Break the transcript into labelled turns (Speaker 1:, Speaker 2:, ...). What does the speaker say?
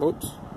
Speaker 1: Oops.